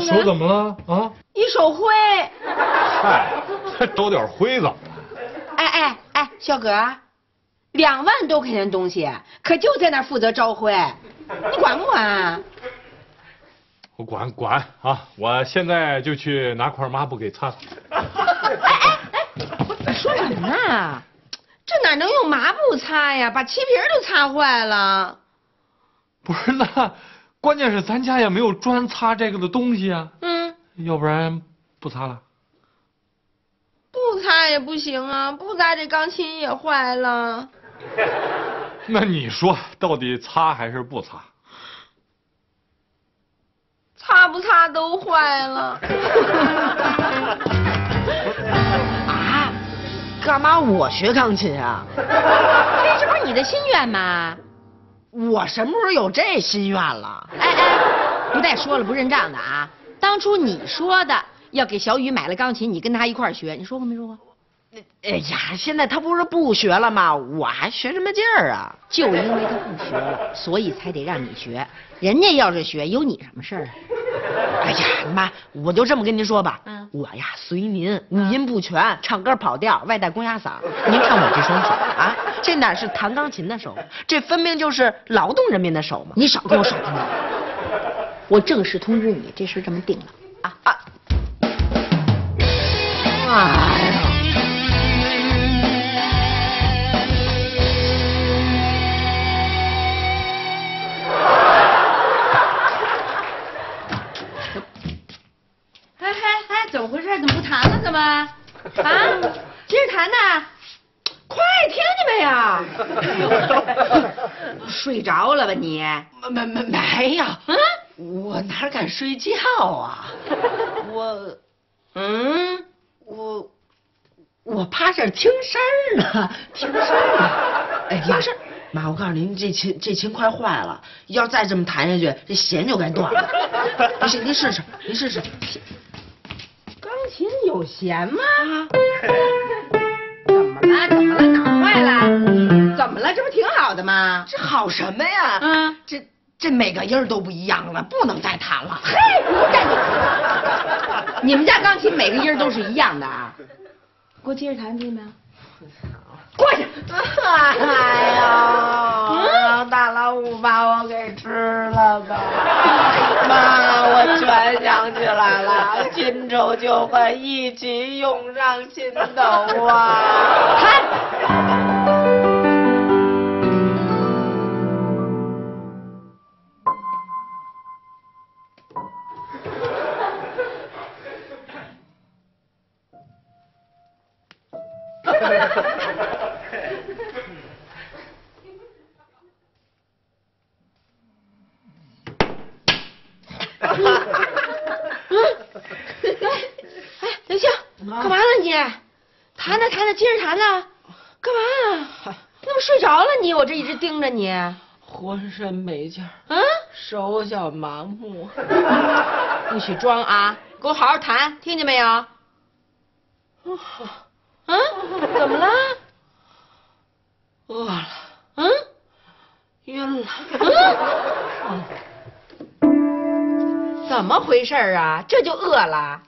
手怎么了？啊？一手灰。嗨，还招点灰怎么了？哎哎哎，小葛，两万多块钱东西，可就在那儿负责招灰，你管不管啊？我管管啊！我现在就去拿块抹布给擦擦。哎哎哎说什么呢？这哪能用抹布擦呀？把漆皮都擦坏了。不是那，关键是咱家也没有专擦这个的东西啊。嗯，要不然不擦了。不擦也不行啊，不擦这钢琴也坏了。那你说到底擦还是不擦？擦不擦都坏了。啊？干嘛我学钢琴啊？这这不是你的心愿吗？我什么时候有这心愿了？哎哎，不带说了不认账的啊！当初你说的要给小雨买了钢琴，你跟他一块儿学，你说过没说过？哎呀，现在他不是不学了吗？我还学什么劲儿啊？就因为他不学了，所以才得让你学。人家要是学，有你什么事儿啊？哎呀，妈，我就这么跟您说吧，嗯我呀随您，五音不全，唱歌跑调，外带公鸭嗓。您看我这双手啊，这哪是弹钢琴的手，这分明就是劳动人民的手嘛。你少跟我耍贫气！我正式通知你，这事这么定了啊啊！哎呀，哎哎哎，怎么回事？怎么不弹了？怎么？啊？接着弹呢？快，听见没有？睡着了吧你？没没没有，嗯我哪敢睡觉啊？我嗯，我我趴这儿听声儿呢，听声儿呢。哎，妈听声妈，我告诉您，这琴这琴快坏了，要再这么弹下去，这弦就该断了。您试您试试，您试试。钢琴有弦吗？怎么了？怎么了？哪儿坏了？怎么了？这不挺好的吗？这好什么呀？嗯这这每个音儿都不一样了，不能再弹了。嘿，你！你们家钢琴每个音儿都是一样的啊？给我接着弹，听见没有？过去！哎呀，大老虎把我给吃了吧！妈，我全想起来了，新仇旧恨一起涌上心头啊！弹！哎，刘星，干嘛呢你？弹呢弹呢，接着弹呢，干嘛啊？你怎么睡着了你？我这一直盯着你。浑身没劲儿，嗯，手脚麻木。不许装啊！给我好好弹，听见没有？啊，怎么了？饿了，嗯晕了。嗯，怎么回事啊？这就饿了，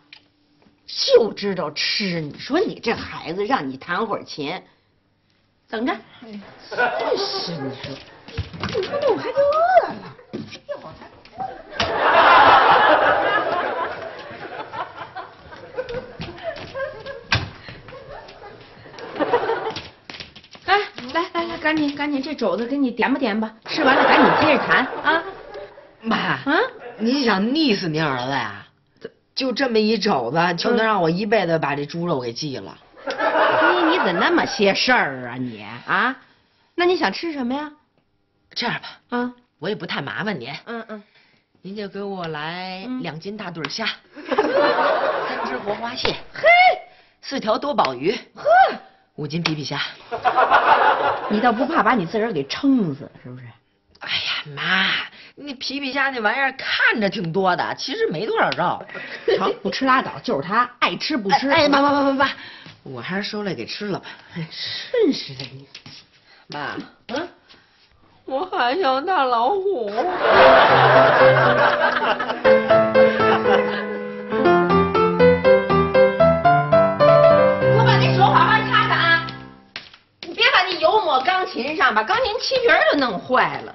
就知道吃。你说你这孩子，让你弹会儿琴，等着。真是你说，你说那我还就饿了，一会儿才。哎，来来来，赶紧赶紧，这肘子给你点吧点吧，吃完了赶紧接着弹啊！妈，啊，你想溺死您儿子呀？就这么一肘子，就能让我一辈子把这猪肉给忌了？你你怎么那么些事儿啊你啊？那你想吃什么呀？这样吧，啊，我也不太麻烦您，嗯嗯，您就给我来嗯两斤大对虾，三只活花蟹，嘿，四条多宝鱼，呵，五斤皮皮虾。你倒不怕把你自个儿给撑死是不是？哎呀，妈，那皮皮虾那玩意儿看着挺多的，其实没多少肉。成，不吃拉倒。就是他爱吃不吃。哎，妈，妈，妈，妈，妈，我还是收来给吃了吧。真是的，妈。嗯，我还想打老虎。我把那手好好擦擦啊，你别把那油抹钢琴上，把钢琴漆皮儿都弄坏了。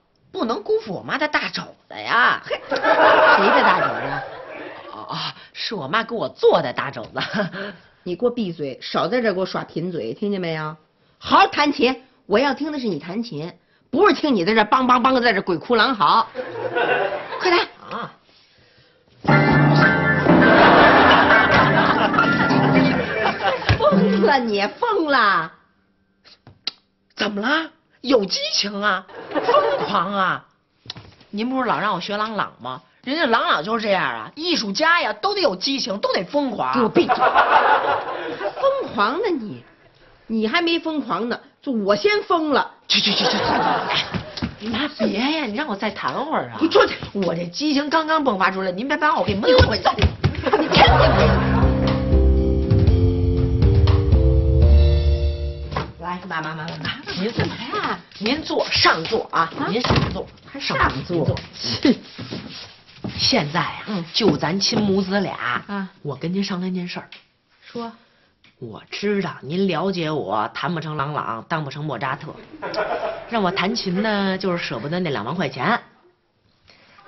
不能辜负我妈的大肘子呀。谁的大肘子？啊，是我妈给我做的大肘子。你给我闭嘴，少在这给我耍贫嘴，听见没有？好好弹琴，我要听的是你弹琴，不是听你在这梆梆梆在这鬼哭狼嚎。快弹！啊，疯了你，疯了！怎么了？有激情啊，疯狂啊！您不是老让我学郎朗吗？人家郎朗就是这样啊，艺术家呀都得有激情，都得疯狂。给我闭嘴！还疯狂呢你？你还没疯狂呢，就我先疯了。去去去去你妈别呀，你让我再弹会儿啊！你出去！我这激情刚刚迸发出来，您别把我给闷回去。你听见没有？来，妈妈妈妈妈，您干嘛呀？您坐上座啊，啊您上座，还上座您座？现在啊、嗯就咱亲母子俩啊我跟您商量件事儿。说，我知道您了解我，谈不成郎朗，当不成莫扎特，让我弹琴呢，就是舍不得那两万块钱。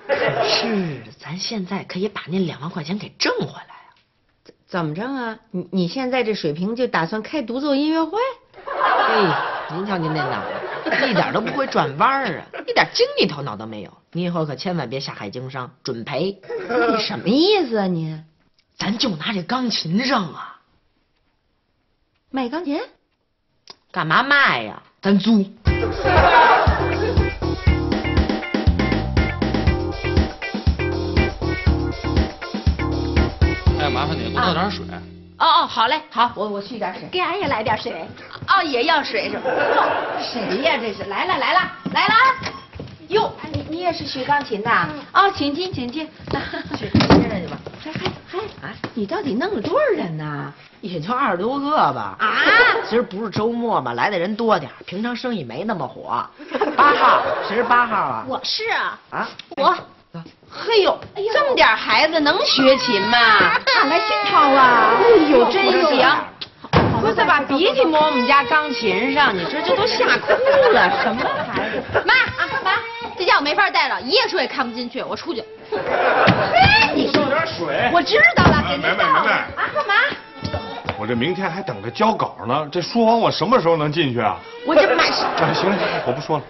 可是咱现在可以把那两万块钱给挣回来啊！怎怎么着啊？你你现在这水平就打算开独奏音乐会？哎，您瞧您那脑袋，一点都不会转弯儿啊，一点经济头脑都没有。你以后可千万别下海经商，准赔。你什么意思啊你？咱就拿这钢琴上啊，卖钢琴？干嘛卖呀？咱租。哎，麻烦你给我倒点水。哦哦，好嘞，好，我我去点水。给俺也来点水。哦，也要水是吧？谁呀？这是来了来了来了！哟，你你也是学钢琴的？哦，请进请进。去接着去吧。还还还啊！你到底弄了多少人呢？也就二十多个吧。啊 其实不是周末嘛，来的人多点儿平常生意没那么火。八号，谁是八号啊？我是啊，啊，我嘿呦，这么点孩子能学琴吗？俺来熏陶啊。哎呦，真行！不是把鼻涕抹我们家钢琴上，你说这都吓哭了，什么孩子？妈啊妈，这家我没法带了，一页书也看不进去，我出去。嘿，你倒点水我知道了，给您梅梅梅梅倒了。啊，干嘛？我这明天还等着交稿呢，这书房我什么时候能进去啊？我这满是。哎，行了，我不说了，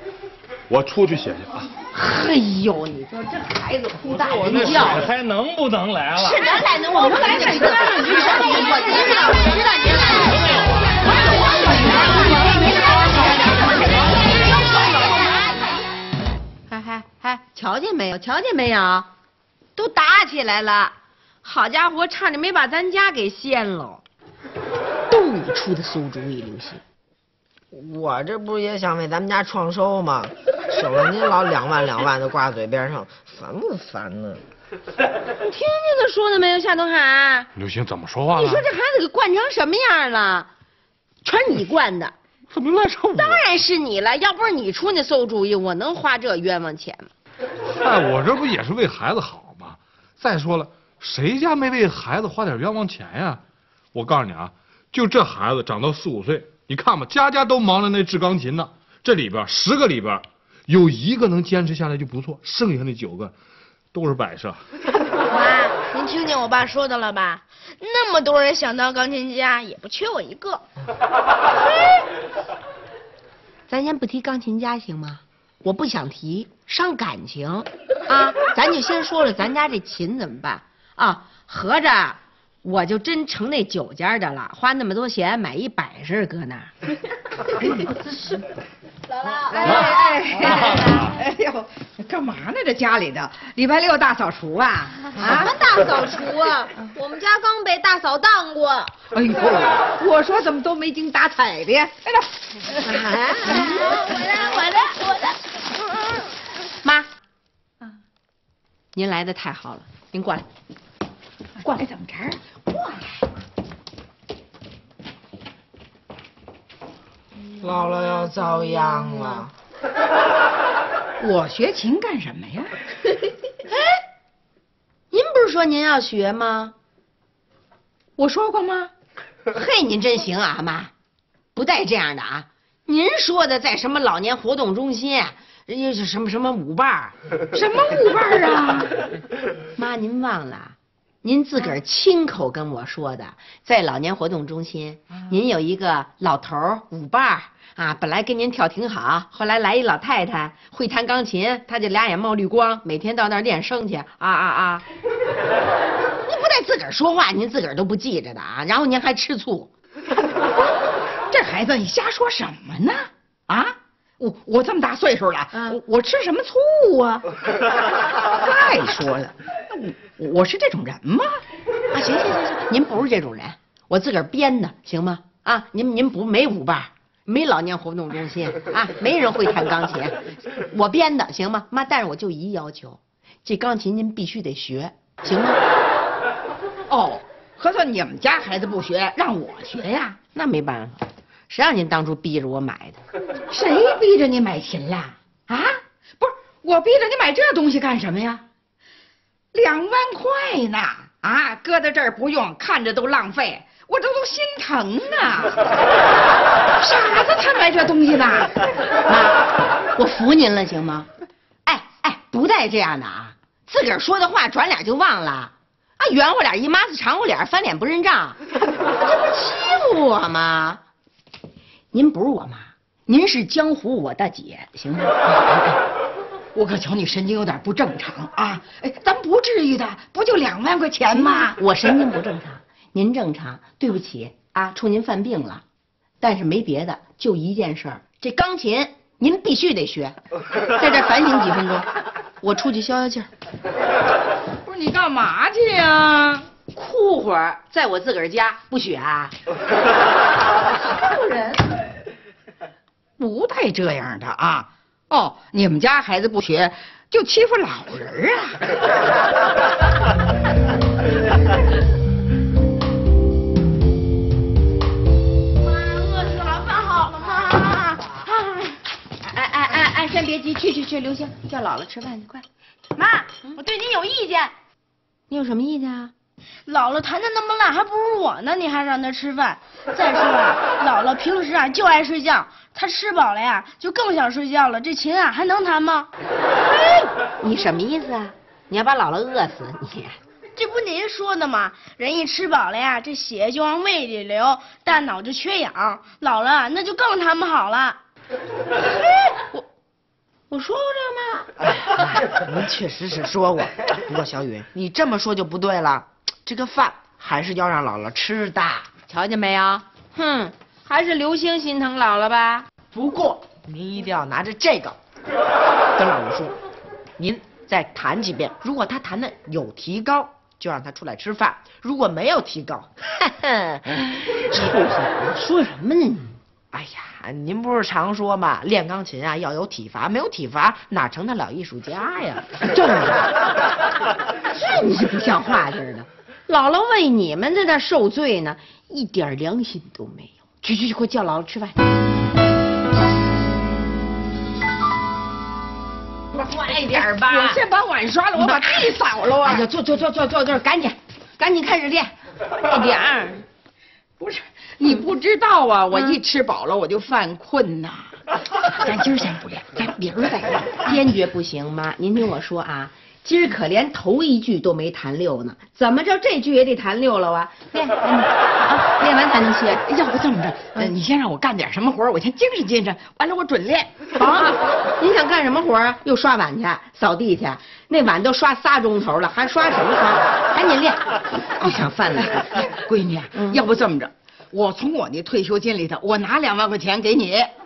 我出去写去啊。嘿呦，你说这孩子哭大我那人叫。还能不能来了？是能来能，我们来水哥，你知道，我知道，我知道，瞧见没有？瞧见没有？都打起来了！好家伙，差点没把咱家给掀了。都你出的馊主意，刘星。我这不也想为咱们家创收吗？省得您老两万两万的挂嘴边上，烦不烦呢？你 听见他说的没有，夏东海？刘星怎么说话了？你说这孩子给惯成什么样了？全是你惯的，怎么赖上我？当然是你了。要不是你出那馊主意，我能花这冤枉钱吗？哎，我这不也是为孩子好吗？再说了，谁家没为孩子花点冤枉钱呀？我告诉你啊，就这孩子长到四五岁，你看吧，家家都忙着那制钢琴呢。这里边十个里边，有一个能坚持下来就不错，剩下那九个都是摆设。妈，您听见我爸说的了吧？那么多人想当钢琴家，也不缺我一个。咱先不提钢琴家行吗？我不想提，伤感情啊。咱就先说了，咱家这琴怎么办啊？合着我就真成那酒家的了，花那么多钱买一摆设搁那儿。姥姥，哎哎哎哎呦，干嘛呢？这家里的礼拜六大扫除啊？什么大扫除啊？我们家刚被大扫荡过。哎呦，我说怎么都没精打采的呀？哎呀，我的，我的，我的。妈，您来的太好了，您过来。过来怎么着？过来。姥姥要遭殃了。我学琴干什么呀？哎，您不是说您要学吗？我说过吗？嘿，您真行啊，妈，不带这样的啊！您说的在什么老年活动中心，人家是什么什么舞伴儿，什么舞伴儿啊？妈，您忘了，您自个儿亲口跟我说的，在老年活动中心，您有一个老头儿舞伴儿啊，本来跟您跳挺好，后来来一老太太会弹钢琴，他就俩眼冒绿光，每天到那儿练声去，啊啊啊！您不带自个儿说话，您自个儿都不记着的啊，然后您还吃醋。这孩子，你瞎说什么呢？啊，我我这么大岁数了，嗯我我吃什么醋啊？再说了，我我是这种人吗？啊，行行行行，您不是这种人，我自个儿编的，行吗？啊，您您不没舞伴，没老年活动中心啊，没人会弹钢琴，我编的，行吗？妈，但是我就一要求，这钢琴您必须得学，行吗？哦，合算你们家孩子不学，让我学呀？那没办法，谁让您当初逼着我买的？谁逼着你买琴了？啊，不是我逼着你买这东西干什么呀？两万块呢！啊，搁在这儿不用，看着都浪费，我这都心疼啊！傻子才买这东西呢！妈，我服您了，行吗？哎哎，不带这样的啊！自个儿说的话转脸就忘了，啊，圆乎脸一妈子长乎脸，翻脸不认账，这不欺负我吗？您不是我妈，您是江湖我大姐，行吗？我可瞧你神经有点不正常啊！哎，咱不至于的，不就两万块钱吗？我神经不正常，您正常。对不起啊，冲您犯病了，但是没别的，就一件事儿，这钢琴您必须得学，在这儿反省几分钟，我出去消消气儿，不是你干嘛去呀？哭会儿，在我自个儿家不许啊。不人，不带这样的啊！哦，你们家孩子不学，就欺负老人妈，饿死了，饭好了吗？哎哎哎哎，先别急，去去去，刘星叫姥姥吃饭去，快。妈，我对你有意见。你有什么意见啊？姥姥弹的那么烂，还不如我呢，你还让她吃饭？再说了，姥姥平时啊就爱睡觉，她吃饱了呀就更想睡觉了，这琴啊还能弹吗？你什么意思啊？你要把姥姥饿死你？这不您说的吗？人一吃饱了呀，这血就往胃里流，大脑就缺氧，姥姥啊那就更弹不好了。我我说过这个吗？您确实是说过，不过小雨，你这么说就不对了。这个饭还是要让姥姥吃的。瞧见没有？哼，还是刘星心疼姥姥吧。不过您一定要拿着这个跟姥姥说，您再弹几遍，如果他弹的有提高，就让他出来吃饭；如果没有提高，臭小子，说什么呢你？哎呀，您不是常说嘛，练钢琴啊要有体罚，没有体罚哪成得了艺术家呀？正的，真是不像话似的。姥姥为你们在那受罪呢，一点良心都没有。去去去，快叫姥姥吃饭。快点吧！我先把碗刷了，我把地扫了啊！哎呀，坐坐坐坐坐坐，赶紧，赶紧开始练，快点儿。不是，你不知道啊，我一吃饱了我就犯困呐。咱今儿先不练，咱明儿再练。坚决不行，妈，您听我说啊，今儿可连头一句都没弹溜呢，怎么着这句也得弹溜了啊？练，啊，练完才能歇。要不这么着，呃，你先让我干点什么活我先精神精神，完了我准练。啊，你想干什么活啊？又刷碗去，扫地去，那碗都刷仨钟头了，还刷什么刷？赶紧练。不想，饭来了，闺女，要不这么着，我从我那退休金里头，我拿两万块钱给你。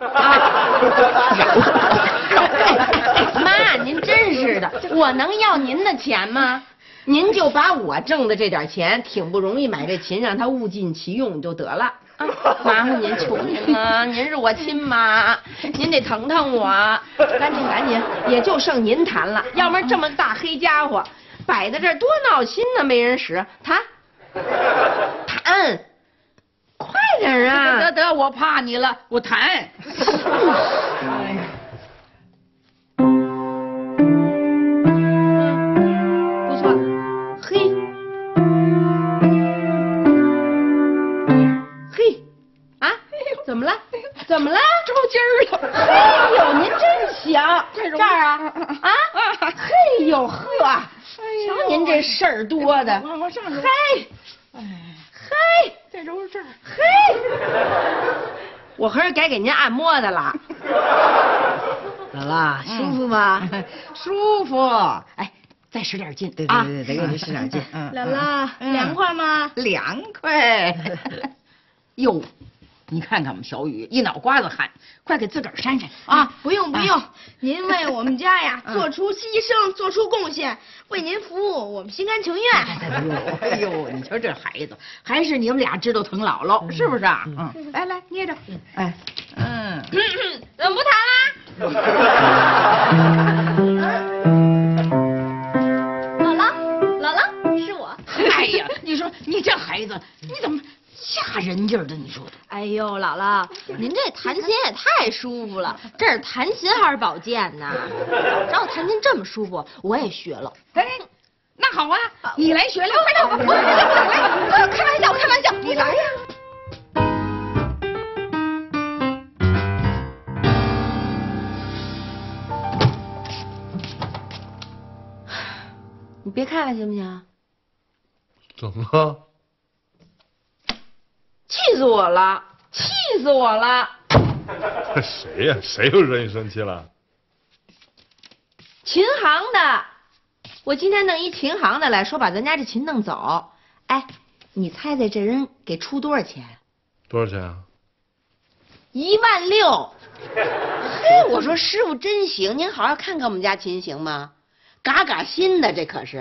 妈，您真是的，我能要您的钱吗？您就把我挣的这点钱，挺不容易买这琴，让它物尽其用就得了。啊，麻烦您，求您了，您是我亲妈，您得疼疼我。赶紧赶紧，也就剩您弹了，要不然这么大黑家伙摆在这儿多闹心呢，没人使。弹，弹，快点啊！得得，我怕你了，我弹。不错，嘿，嘿，啊，怎么了？怎么了？着筋儿了。哎呦，您真行，这儿啊啊，嘿呦呵，瞧您这事儿多的，我我上去。嘿，哎，嘿，再揉揉这儿。嘿，我还是该给您按摩的了。姥姥舒服吗？舒服。哎，再使点劲。对对对对，得给你使点劲。嗯姥姥，凉快吗？凉快。哟，你看看我们小雨一脑瓜子汗，快给自个儿扇扇啊！不用不用，您为我们家呀嗯做出牺牲，做出贡献，为您服务，我们心甘情愿。哎呦，你瞧这孩子，还是你们俩知道疼姥姥，是不是啊？嗯，来来捏着，哎，嗯，怎么不弹啦？姥姥，姥姥，是我。哎呀，你说你这孩子，你怎么吓人劲儿的？你说的。哎呦，姥姥，您这弹琴也太舒服了，这是弹琴还是保健呢？让我弹琴这么舒服，我也学了。哎，那好啊，你来学来，快点，我来，来，开玩笑，开玩笑，你来呀。你别看了行不行？怎么了？气死我了，气死我了！谁呀？谁又惹你生气了？琴行的，我今天弄一琴行的来说把咱家这琴弄走。哎，你猜猜这人给出多少钱？多少钱啊？一万六。嘿，我说师傅真行，您好好看看我们家琴行吗？嘎嘎新的，这可是。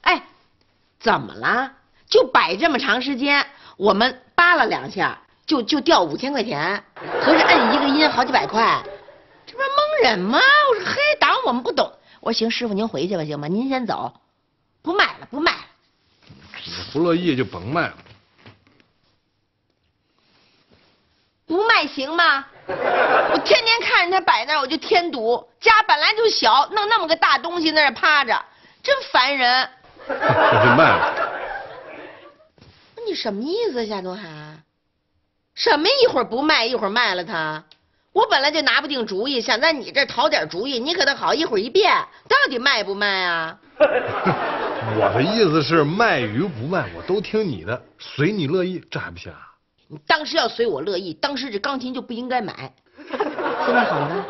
哎，怎么了？就摆这么长时间，我们扒拉两下，就就掉五千块钱，合着摁一个音好几百块，这不是蒙人吗？我说嘿，党我们不懂。我说行，师傅您回去吧，行吗？您先走，不卖了，不卖了。不乐意就甭卖了。不卖行吗？我天天看着他摆那儿，我就添堵。家本来就小，弄那么个大东西那儿趴着，真烦人。那就卖了。你什么意思，夏东海？什么一会儿不卖，一会儿卖了它？我本来就拿不定主意，想在你这儿讨点主意，你可倒好，一会儿一变，到底卖不卖啊？我的意思是卖与不卖，我都听你的，随你乐意，这还不行啊？你当时要随我乐意，当时这钢琴就不应该买。现在好了，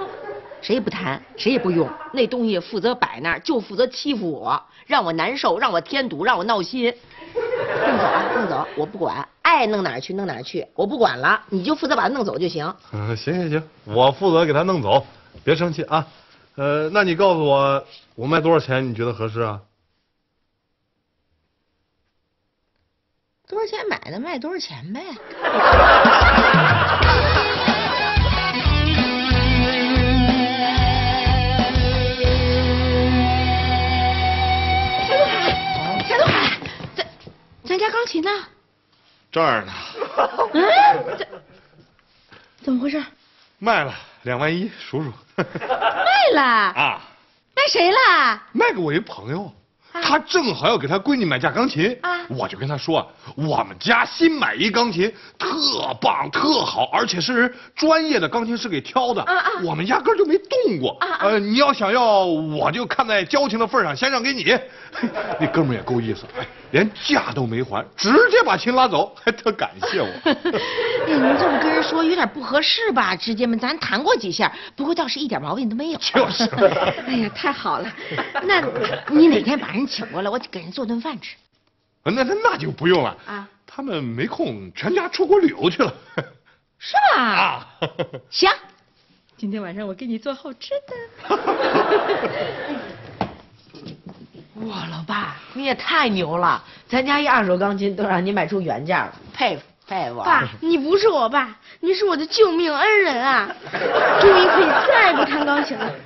谁也不谈，谁也不用，那东西负责摆那儿，就负责欺负我，让我难受，让我添堵，让我闹心。弄走啊，弄走，我不管，爱弄哪儿去弄哪儿去，我不管了，你就负责把它弄走就行。嗯，行行行，我负责给他弄走，别生气啊。呃，那你告诉我，我卖多少钱你觉得合适啊？多少钱买的卖多少钱呗。咱家钢琴呢？这儿呢，嗯，这怎么回事？卖了两万一，数数。卖了？啊，卖谁了？卖给我一朋友，他正好要给他闺女买架钢琴，啊我就跟他说，我们家新买一钢琴，特棒特好，而且是专业的钢琴师给挑的，啊啊我们压根就没动过。啊啊呃，你要想要，我就看在交情的份上，先让给你。那哥们也够意思，哎，连价都没还，直接把琴拉走，还 特感谢我。哎，您这么跟人说有点不合适吧？直接们咱谈过几下，不过倒是一点毛病都没有。就是哎呀，太好了，那你哪天把人请过来，我给人做顿饭吃。那那那就不用了啊。他们没空，全家出国旅游去了。是吗？啊，行，今天晚上我给你做好吃的。哇，老爸，你也太牛了！咱家一二手钢琴都让你买出原价了，佩服佩服。爸，你不是我爸，你是我的救命恩人啊！终于可以再也不弹钢琴了。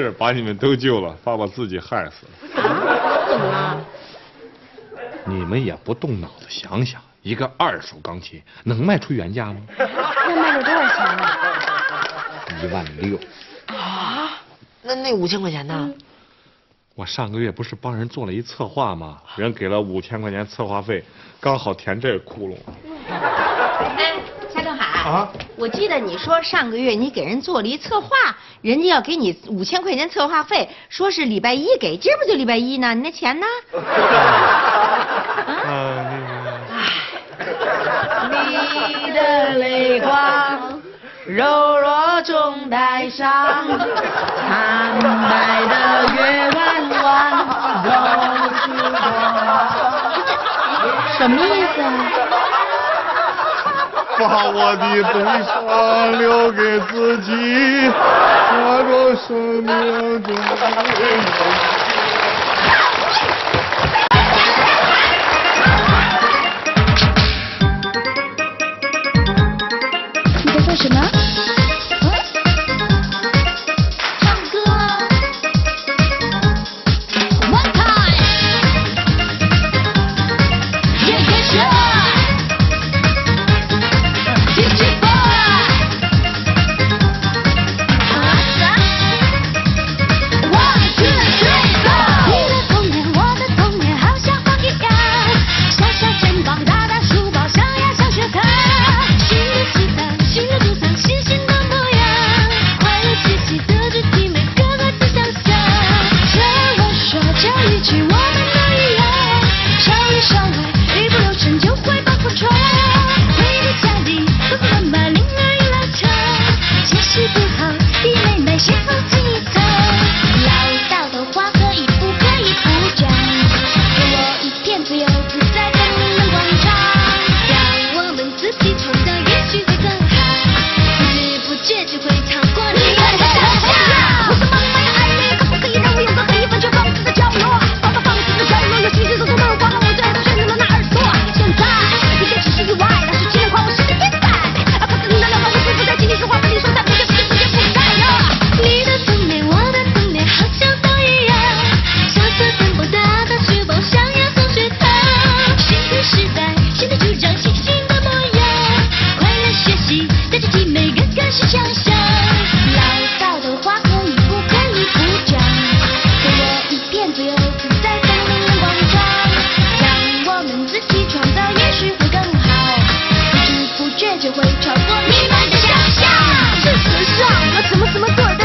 是把你们都救了，爸爸自己害死了。啊，怎么了？你们也不动脑子想想，一个二手钢琴能卖出原价吗？那卖了多少钱啊？一万六。啊，那那五千块钱呢？我上个月不是帮人做了一策划吗？人给了五千块钱策划费，刚好填这个窟窿。啊，我记得你说上个月你给人做了一策划，人家要给你五千块钱策划费，说是礼拜一给，今儿不就礼拜一呢？你那钱呢？啊，你的泪光，柔弱中带伤，惨白的月弯弯，都是我。什么意思啊？把我的悲伤留给自己，假装生命中自在奋力往前，让我们自己创造，也许会更好。不知不觉就会超过你们的想象。事实上，我怎么怎么做？